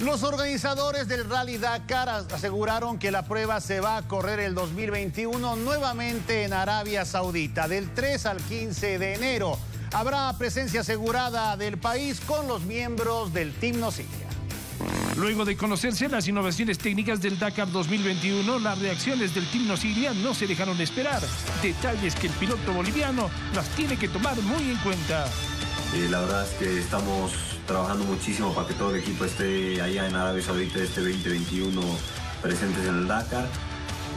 Los organizadores del Rally Dakar aseguraron que la prueba se va a correr el 2021 nuevamente en Arabia Saudita, del 3 al 15 de enero. Habrá presencia asegurada del país con los miembros del Team Nocilia. Luego de conocerse las innovaciones técnicas del Dakar 2021, las reacciones del Team Nocilia no se dejaron esperar. Detalles que el piloto boliviano las tiene que tomar muy en cuenta. Eh, la verdad es que estamos trabajando muchísimo para que todo el equipo esté allá en Arabia Saudita este 2021 presentes en el Dakar.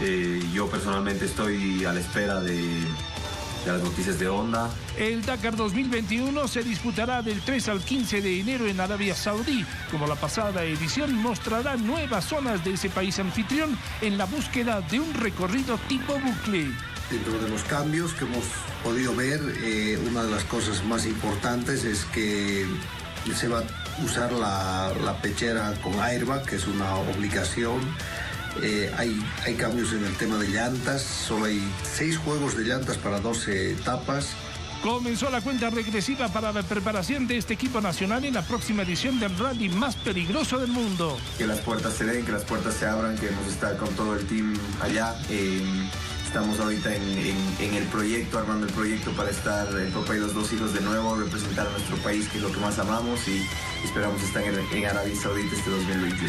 Eh, yo personalmente estoy a la espera de, de las noticias de Honda. El Dakar 2021 se disputará del 3 al 15 de enero en Arabia Saudí. Como la pasada edición, mostrará nuevas zonas de ese país anfitrión en la búsqueda de un recorrido tipo bucle. Dentro de los cambios que hemos podido ver, eh, una de las cosas más importantes es que se va a usar la, la pechera con airbag, que es una obligación. Eh, hay, hay cambios en el tema de llantas, solo hay seis juegos de llantas para 12 etapas. Comenzó la cuenta regresiva para la preparación de este equipo nacional en la próxima edición del rally más peligroso del mundo. Que las puertas se den, que las puertas se abran, que hemos estado con todo el team allá. Eh, Estamos ahorita en, el proyecto, armando el proyecto para estar el papá y los dos hijos de nuevo, representar a nuestro país, que es lo que más amamos, y esperamos estar en, en Arabia Saudita este 2020.